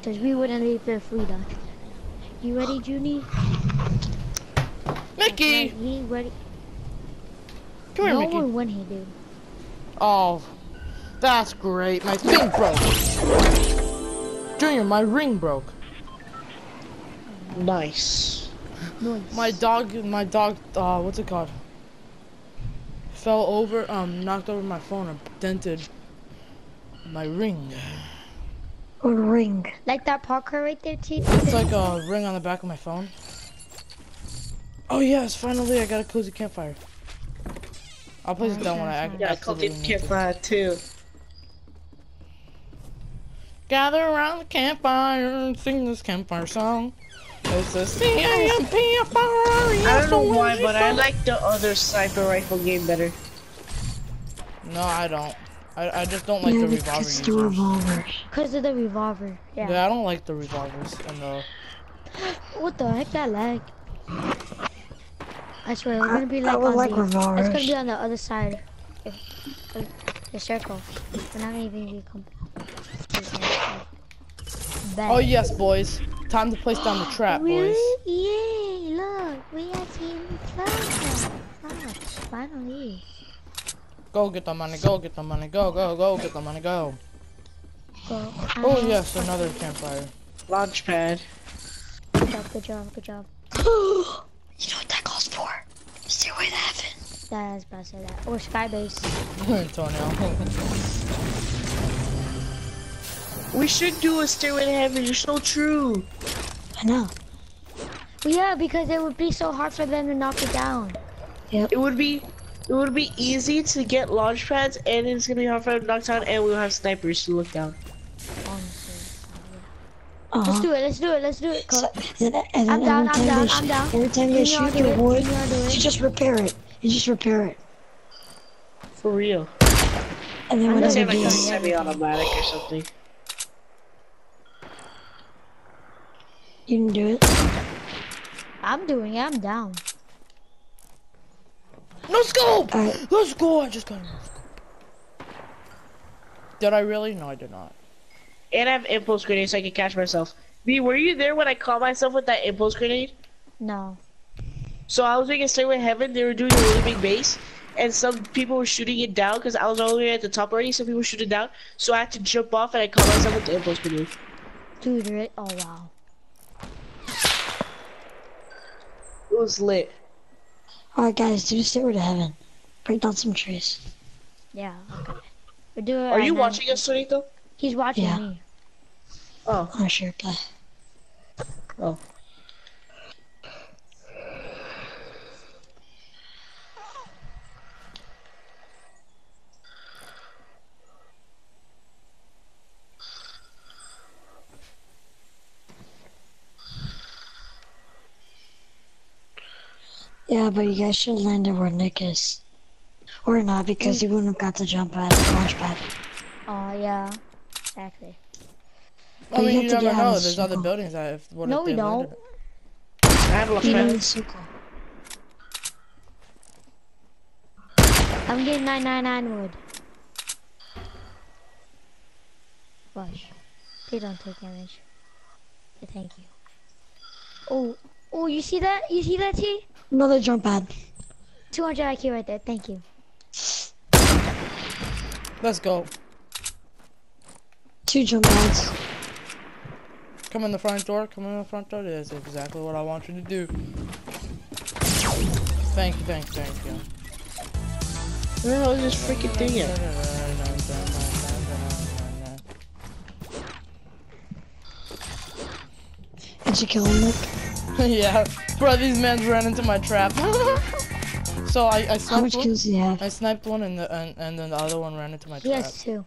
Because we wouldn't leave for free, though. You ready, Junie? Mickey! He ready? Come here, no Mickey. one when he do. Oh, that's great. My thing broke. Junior, my ring broke. Nice. Nice. My dog, my dog, uh, what's it called? Fell over, um, knocked over my phone and dented my ring. A ring. Like that Parker right there, T. It's like a ring on the back of my phone. Oh yes, finally I got a cozy campfire. I'll place it down when I ac- Yeah, absolutely Cookie need Kid to. Fire too. Gather around the campfire and sing this campfire song. It's a C-A-M-P-F-R-R-E-S-O-N-G I don't know why, but I like the other sniper rifle game better. No, I don't. I, I just don't like yeah, the revolver because the revolvers. Because of the revolver. Yeah. Yeah, I don't like the revolvers and the. What the heck, that lag? I swear, we're gonna be like would on like the, It's gonna be on the other side. of- of The circle. We're not gonna even be com- Bet. Oh yes, boys. Time to place down the trap, Really? boys. Yay! Look, we are team closer. Finally. Go get the money. Go get the money. Go go go get the money. Go. Go. Oh um, yes, another campfire. Launch pad. Good job, good job, good job. you know what that calls for? Stairway to heaven. That is about to say that. Or Skybase. Toenail. We should do a Stairway to Heaven. You're so true. I know. Well, yeah, because it would be so hard for them to knock it down. It would be, it would be easy to get launch pads, and it's gonna be hard for them to knock down, and we'll have snipers to look down. Honestly. Uh Let's do it, let's do it, let's do it. So, and then, and I'm down, every I'm time down, they I'm down. Every time they Junior, shoot do your wood, Junior, do it. you just repair it. You just repair it. For real. And then I'm whenever Say doing like you a semi-automatic or something. you can do it. I'm doing it, I'm down. No scope. Alright. Let's go. I just got a no scope. Did I really? No, I did not. And I have impulse grenade so I can catch myself. B, were you there when I caught myself with that impulse grenade? No. So I was making Stairway to Heaven, they were doing a really big base, and some people were shooting it down because I was all the way at the top already, some people were shooting down, so I had to jump off and I caught myself with the impulse grenade. Dude, right? Oh, wow. It was lit. Alright, guys, do the stairway to heaven. Break down some trees. Yeah, okay. We're doing it Are right you now. watching us, Sonito? He's watching Yeah. me. Oh, Oh, sure, play. oh. Yeah, but you guys should have landed where Nick is. Or not, because mm. he wouldn't have got the jump pad, launch pad. Oh, yeah. Exactly. I But you mean, you to never get know. of the There's other buildings that if what No, if we don't. landed- I have a Be in launch the pad. circle. I'm getting 999 wood. Watch. Please don't take damage. Thank you. Oh, oh, you see that? You see that, T? Another jump pad. 200 IQ right there. Thank you. Let's go. Two jump pads. Come in the front door. Come in the front door. That's exactly what I want you to do. Thank you, thank you, thank you. Where the hell is this freaking thing at? Did you kill him, Nick? yeah, bro, these men ran into my trap. so I, I How sniped much one. kills do you have? I sniped one, and, the, and and then the other one ran into my He trap. has two.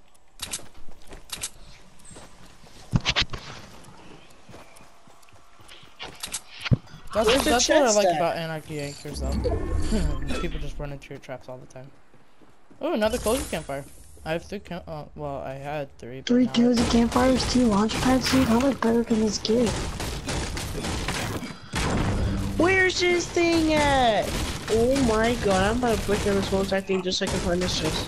That's, Where's the that's what I like at? about Anarchy Acres, though. People just run into your traps all the time. Oh, another cozy campfire. I have three. Camp- uh, well, I had three. Three now I- kills, a campfires, two launch pads, dude. How much better can this get? This thing at? Oh my god, I'm about to break down this whole entire thing just so I can find this chest.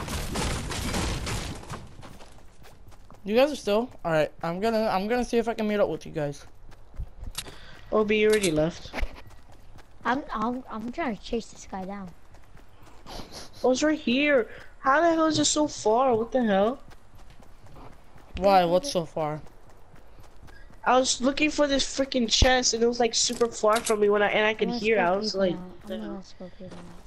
You guys are still? Alright, I'm gonna I'm gonna see if I can meet up with you guys. OB, you already left. I'm I'm I'm trying to chase this guy down. Oh, I was right here. How the hell is it so far? What the hell? Why? What's so far? I was looking for this freaking chest and it was like super far from me when I and I could I'm hear. I was like, out. I'm gonna scope people out.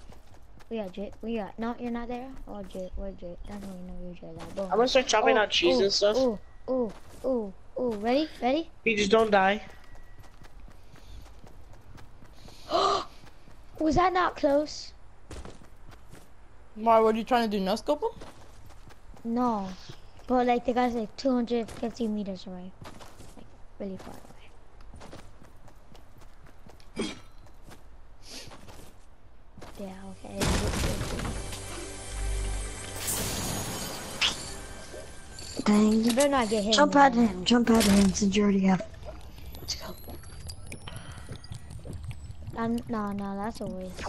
We got Jit. We got. No, you're not there. Oh, Jit. Where Jit? Definitely know you're Jit. Like, boom. I'm gonna start chopping Oh, out cheese oh, and stuff. Oh oh, oh, oh, oh, oh. Ready? Ready? You just don't die. Was that not close? Why? What are you trying to do? No scope him? No. But like the guy's like 250 meters away. Really far away. Yeah, okay. Dang. You better not get hit. Jump at him. Jump at him since you already have. Let's go. Um, no, no, that's a waste.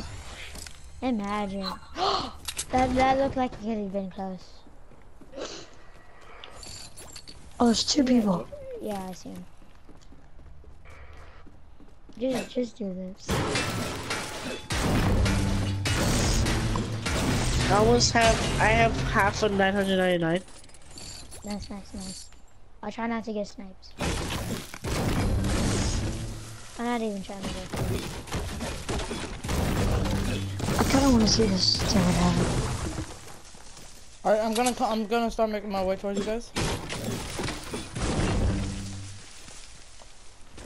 Imagine. that that looked like it could have been close. Oh, there's two people. Yeah, I see him. Just, just do this. I almost have. I have half of 999. Nice, nice, nice. I'll try not to get snipes. I'm not even trying to go for it. I kind of want to see this. See what happens. Alright, I'm gonna I'm gonna start making my way towards you guys.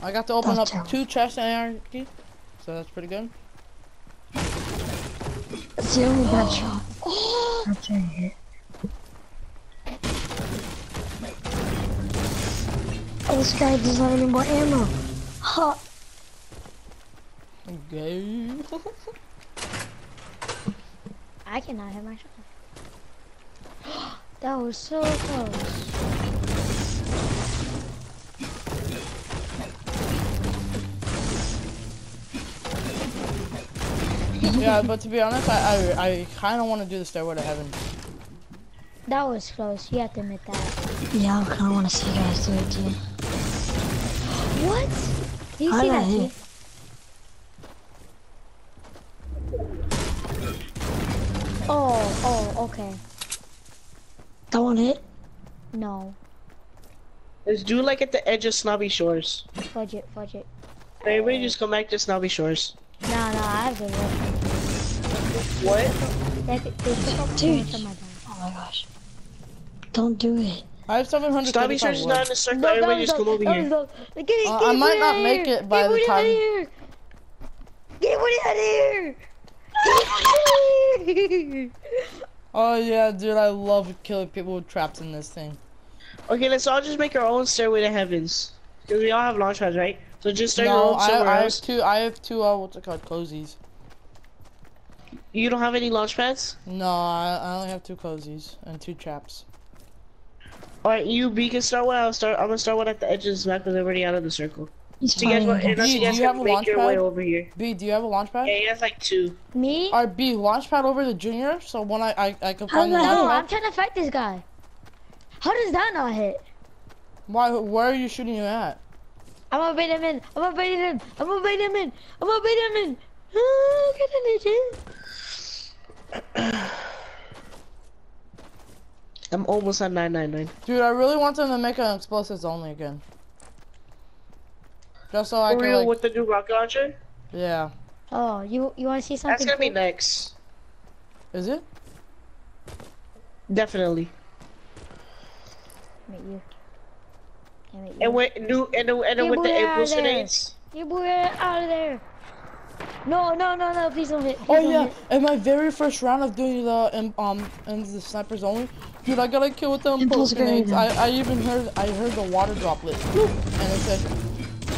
I got to open That's up two chests in anarchy, so that's pretty good. It's the only bad shot. That's a hit. Oh, this guy does not have more ammo. Ha! Okay. I cannot hit my shot. that was so close. Yeah, but to be honest, I I, I kind of want to do the stairway to heaven. That was close. You have to admit that. Yeah, I kind of want to see you guys do it too. What? Do you How see did I that? hit? Oh, oh, okay. That one hit? No. Let's do like at the edge of Snobby Shores. Fudge it, fudge it. Everybody just come back to Snobby Shores. No, no, I have the weapon. What? They, they took up too Dude. my. Oh my gosh. Don't do it. I have 700 Snobby Shores is wood. not in a circle. No, Everybody no, just come over here. no. Get it, Uh, I might not make it by Get the it time- here. Get it out of here. Get out of here. Oh yeah, dude, I love killing people with traps in this thing. Okay, let's all just make our own stairway to heavens. Because we all have launch pads, right? So just start your No, own I, somewhere I have else. two. I have two. Uh, what's it called? Cozies. You don't have any launch pads? No, I, I only have two cozies and two traps. Alright, you B can start one. I'll start. I'm gonna start one at the edge of this map because I'm already out of the circle. He's So you guys, fighting want, again. unless you guys do you have a make launch your way pad? over here. B, do you have a launch pad? Yeah, he has like two. Me? Alright, B, launch pad over the junior. So when I I, I can find the the launch No, pad. I'm trying to fight this guy. How does that not hit? Why? Where are you shooting you at? I'm gonna bait him in. I'm gonna bait him in. I'm gonna bait him in. I'm gonna bait him in. Oh, get in there, Jin. I'm almost at 999. Dude, I really want them to make an explosives only again. Just so I For can real, like, with the new rocket launcher? yeah. Oh, you you want to see something? That's gonna be next. Is it? Definitely. Meet you. Can't meet you. And with new and, the- and Hey, with the boy, out there. impulsionades. You boy out of there. No, no, no, no! Please don't hit. Please Oh don't yeah, hit. in my very first round of doing the um, um and the snipers only, dude, I got a kill with the Impulse impulse grenades. I, I even heard I heard the water droplet, and it said,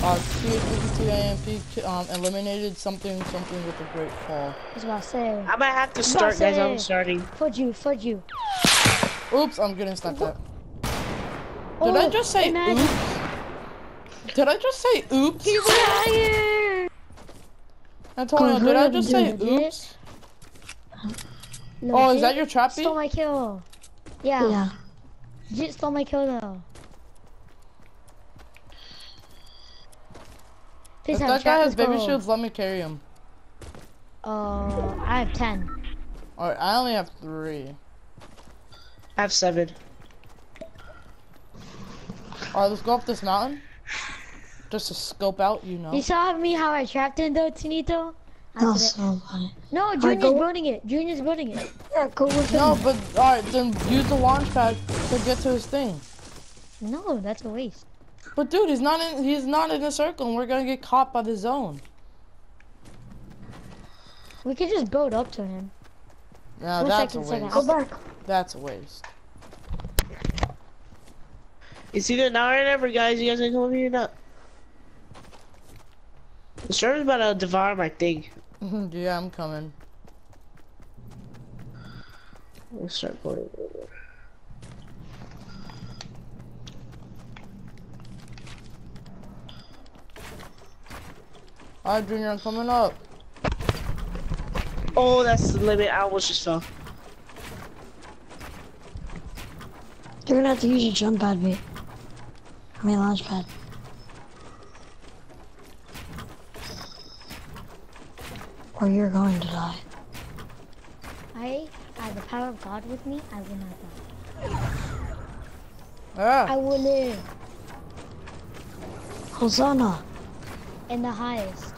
uh, CH52 AMP um eliminated something something with a great fall. I was about to say. I might have to start, guys. I'm starting. Fudge you, fudge you. Oops, I'm getting sniped at. Did oh, I just say imagine- oops? Did I just say oops? Get out of here! Antonio, Go, did I just say it. oops? Oh, is that your trap Stole my kill. Yeah. Yeah. Jit stole my kill though. Please If that guy has baby go. shields, let me carry him. Uh, I have 10. Alright, I only have three. I have seven. Alright, let's go up this mountain. Just to scope out, you know. You saw me how I trapped him though, Tinito? I Oh, did it. so. No, I Junior's go- building it. Junior's building it. Yeah, go with him. No, but alright, then use the launch pad to get to his thing. No, that's a waste. But dude, he's not in he's not in a circle and we're gonna get caught by the zone. We could just build up to him. No, One that's a second, second. waste. Go back. That's a waste. It's either now or never, guys. You guys gonna come over here or not? The storm's about to devour my thing. yeah, I'm coming. Let's start going over. Alright, Junior, I'm coming up. Oh, that's the limit. I was just fell. You're gonna have to use your jump pad, mate. I mean, launch pad. Or you're going to die. I have the power of God with me. I will not die. Ah, I will live Hosanna. in the highest.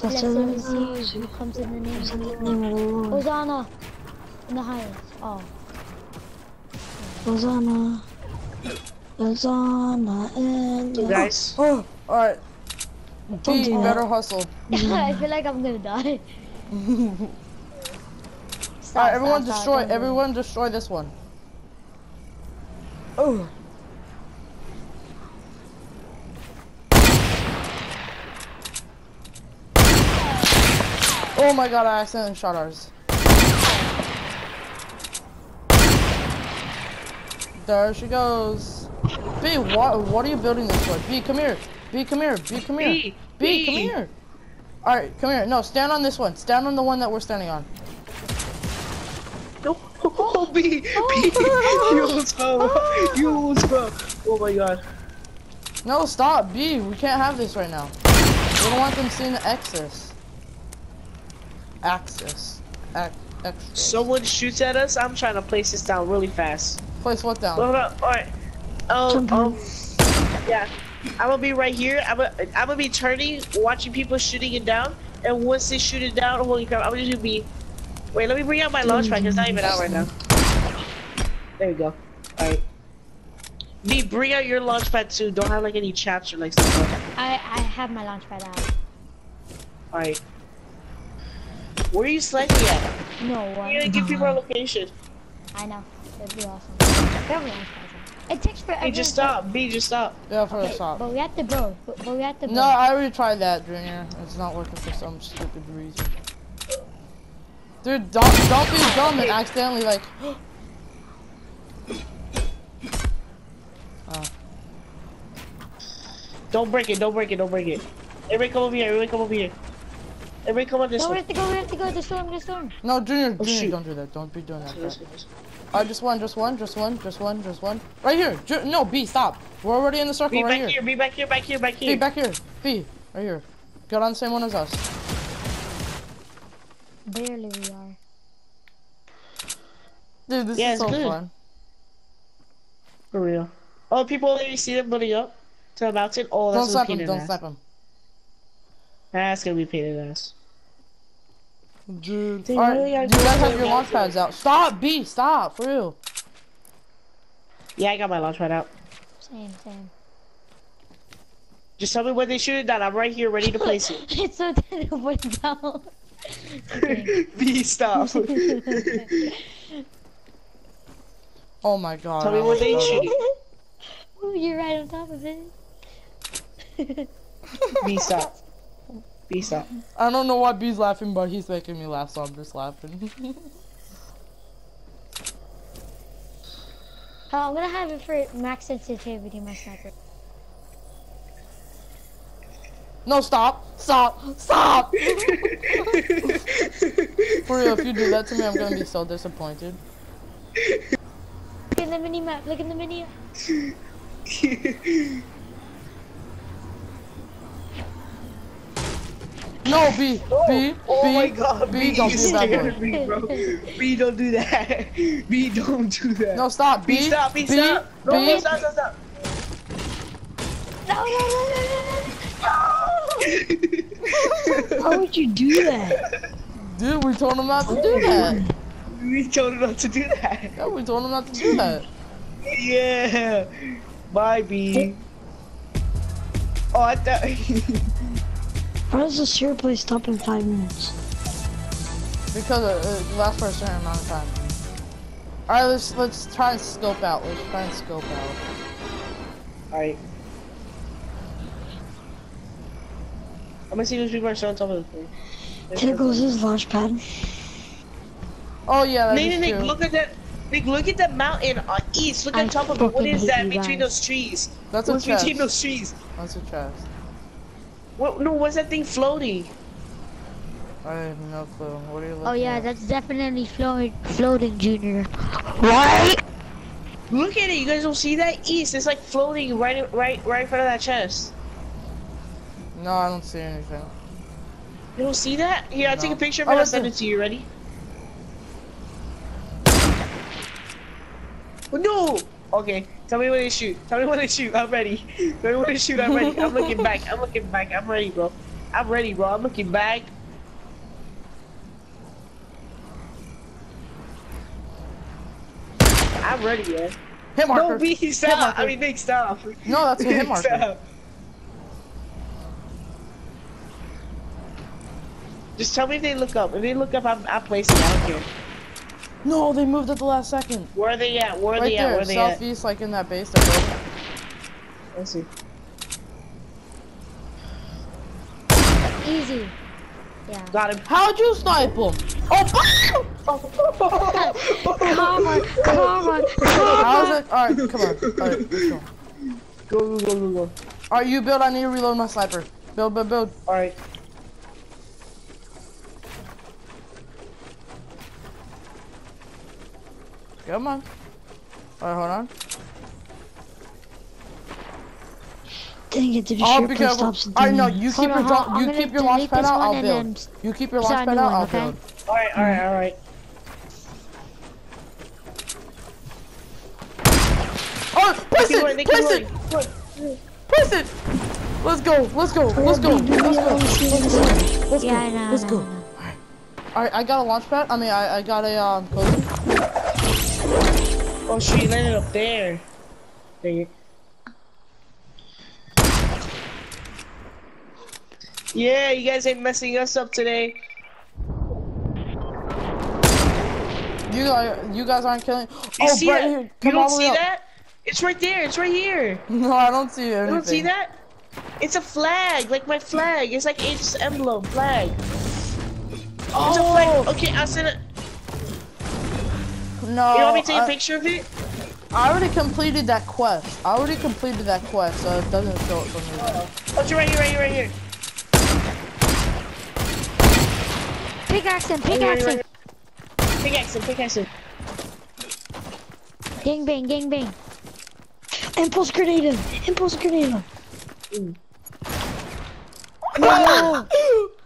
Blessed Blessed are is he who who comes in the name of comes in the the Lord. name of the Lord. Hosanna in the highest. Oh, Hosanna. Hosanna in So, the... guys, oh, alright. B, you better hustle. I feel like I'm gonna die. Stop, Alright, everyone stop, stop, destroy, it. everyone destroy this one. Oh. Oh my god, I accidentally shot ours. There she goes. B, what, what are you building this for? B, come here. B, come here. B, come here. B, B, come here. Alright, come here. No, stand on this one. Stand on the one that we're standing on. no, oh, B, B, you almost fell. You almost fell. Oh my god. No, stop, B. We can't have this right now. We don't want them seeing the access. Access. Ac extra. Someone shoots at us. I'm trying to place this down really fast. Place what down? Hold up. All right. Um, Jump um, yeah. I'm gonna be right here. I'm gonna, I'm gonna be turning, watching people shooting it down. And once they shoot it down, holy crap! I'm just gonna be. Wait, let me bring out my launch pad. It's not even out right now. There we go. All right. B, bring out your launch pad too. Don't have like any chaps or like stuff. I I have my launch pad out. All right. Where are you sniping at? No uh, You one. gotta give people our location. I know. It'd be awesome. We have a launch pad. out. It takes forever. B, just stop. B, just stop. Yeah, for the Okay, stop. but we have to build. But, but we have to build. No, I already tried that, Junior. It's not working for some stupid reason. Dude, don't don't be dumb and accidentally like. Oh. Don't break it. Don't break it. Don't break it. Everybody come over here. Everybody come over here. Everybody come on this no, we have to go. We have to go. The storm. The storm. No, Junior, Oh, Junior, shoot. don't do that. Don't be doing that. This crap. one, this one. Alright, just one, just one, just one, just one, just one. Right here. Ju no, B, stop. We're already in the circle. Be right back here. Be back here. Be back here. Back here. Back B, here. back here. B, right here. Get on the same one as us. Barely we are. Dude, this Yeah, is it's so good. fun. For real. Oh, people already see them building up to the mountain. Oh, that's Don't that's slap a pain him. Don't ass. slap him. That's gonna be a pain in the ass. Dude. They Alright, really are you guys have your launch pads out. Stop, B, stop, for real. Yeah, I got my launch pad out. Same, same. Just tell me when they shoot it down. I'm right here, ready to place it. it's so dead to put down. B, stop. Oh my god. Tell me I when they shoot it. Ooh, you're right on top of it. B, stop. B, stop. I don't know why B's laughing, but he's making me laugh, so I'm just laughing. Oh, I'm gonna have it for max sensitivity, my sniper. no, stop, stop, stop. For real, if you do that to me, I'm gonna be so disappointed. Look in the mini map. Look in the mini. No, B, B, oh, oh B, oh my god, B, don't you be a bad scared boy. me, bro. B, don't do that. B, don't do that. No, stop, B, B, stop, B, B, stop. No, B. no, stop, stop, stop. No, no, no, no, no, no. How would you do that? Dude, we told him not to do that. we told him not to do that. Yeah, we told him not to do that. Yeah. Bye, B. Oh, I thought. How does the syrup place stop in five minutes? Because it, it lasts for a certain amount of time. Alright, let's let's try and scope out. Let's try and scope out. Alright. I'm gonna see those people are still on top of the thing. There goes his launch pad. Oh yeah, that Nick, is Nick, true. look at that. Nick, look at the mountain on east. Look I on top of it. What fucking is hate that between guys. those trees? That's a chest. between those trees? That's a chest. What? No, what's that thing floating? I have no clue. What are you oh, looking Oh yeah, at? that's definitely floating, floating, Junior. Right? Look at it. You guys don't see that east? It's like floating right, right, right in front of that chest. No, I don't see anything. You don't see that? Here, I'll take a picture of Oh, it. I'll send it to you. Ready? Oh, No. Okay. Tell me when to shoot. Tell me when to shoot. I'm ready. Tell me when to shoot. I'm ready. I'm looking back. I'm looking back. I'm ready, bro. I'm ready, bro. I'm looking back. I'm ready, man. Hit marker. No, B, stop. marker. I mean, Nick, stop. No, that's a hit marker. stop. Just tell me if they look up. If they look up, I'm, I'm placing. it. I don't care. No, they moved at the last second. Where are they at? Where are Right they at? Where there, are they at? southeast, like in that base. They're see. Easy. Yeah. Got him. How'd you snipe him? Oh, Come on, come on, come how's on. it? All right, come on. All right, let's go. Go, go, go, go, go. All right, you build. I need to reload my sniper. Build, build, build. All right. Come on. All right, hold on. Dang it, did the Oh, syrup be careful. stop All right, no, you Hold keep on, your hold- dro- I'm you keep your launch pad out. I'll build. You keep your launch pad out. I'll build. All right, all right, all right. Oh, place it, keep place it, Keep place it. Let's go, let's go, let's go, let's go, let's go, let's go. know, I. All right, I got a launch pad. I mean, I, I got a um cozy. Oh, she landed up there. Dang it. Yeah, you guys ain't messing us up today. You guys, you guys aren't killing. You oh, see Brett, that? here, you don't all the way see that? It's right there. It's right here. No, I don't see anything. You don't see that? It's a flag, like my flag. It's like its emblem flag. Oh, It's a flag. Oh! Okay, I'll send it. No. You want me to take I, a uh, picture of it? I already completed that quest. I already completed that quest, so it doesn't show it for me. Oh, it's right here, right here, right here. Pickaxe him, Right here, pickaxe right him. here. Pickaxe him, pickaxe him. Gang bang, gang bang. Impulse grenade him! Impulse grenade him! No.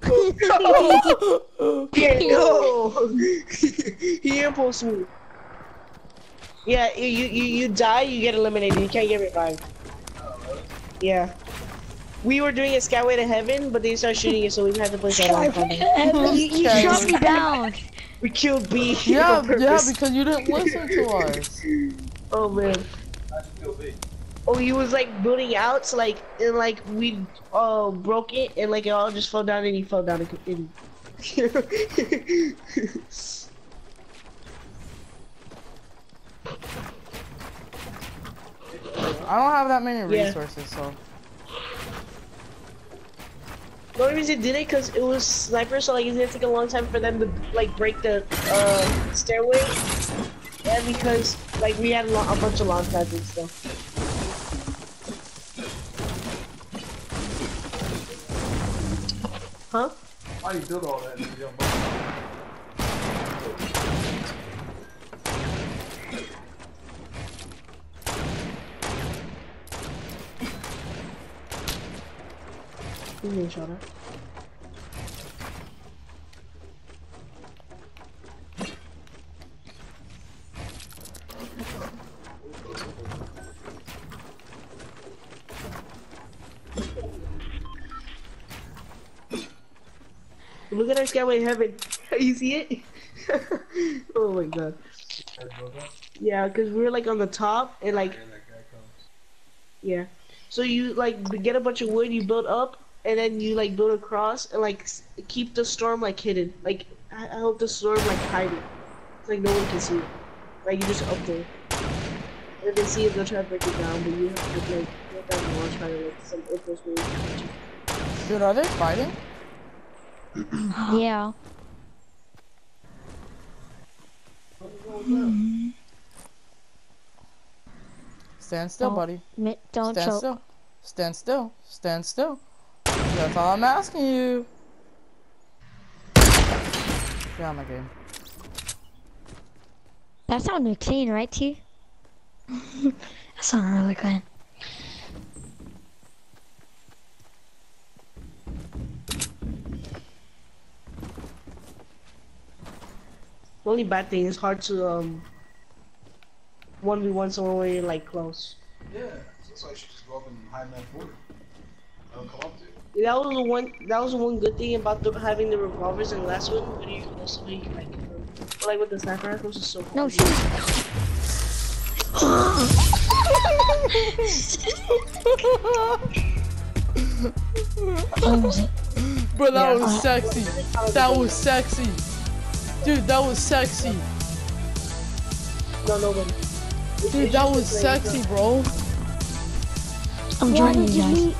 Yeah, no. he impulse me. Yeah, you, you you you die, you get eliminated. You can't get revived. Yeah. We were doing a Skyway to Heaven, but they started shooting it, so we had to play that long time. you you shot me down. We killed B. Yeah, yeah, because you didn't listen to us. Oh man. Oh, he was like building out, so like, and like we uh broke it, and like it all just fell down, and he fell down. And, and... I don't have that many Yeah. resources, so. The only reason it did it because it was sniper, so like it's gonna take a long time for them to like break the uh, stairway, and because like we had a, a bunch of launch pads and stuff. Huh? Why you build all that if you don't know? Who's getting shot? Look at our skyway heaven. You see it? oh my god. Yeah, because we're like on the top and like And that guy comes. yeah. So you like get a bunch of wood, you build up, and then you like build across and like s- keep the storm like hidden. Like I, I hope the storm like hide it. It's like no one can see it. Like you just up there. And if they see it, they'll try to break it down, but you have to like get that and launch pad or like some info screen. Dude, are they fighting? Yeah. Stand still, Oh. buddy. Don't Stand choke. still. Stand still. Stand still. That's all I'm asking you. Get out of my game. That sounded clean, right, T? That sounded really clean. The only bad thing is hard to um one v one someone when you're like close. Yeah, looks like she just go up and hide in that border. I'll come up to you. That was the one. That was the one good thing about the, having the revolvers in the last one. When you close to me, you like, like with the sniper rifles, is so. No, hard. shoot. What was it? Bro, that Yeah. was sexy. That was sexy. Dude, that was sexy. No, no, no. Dude, that was sexy, bro. I'm joining you you guys. meet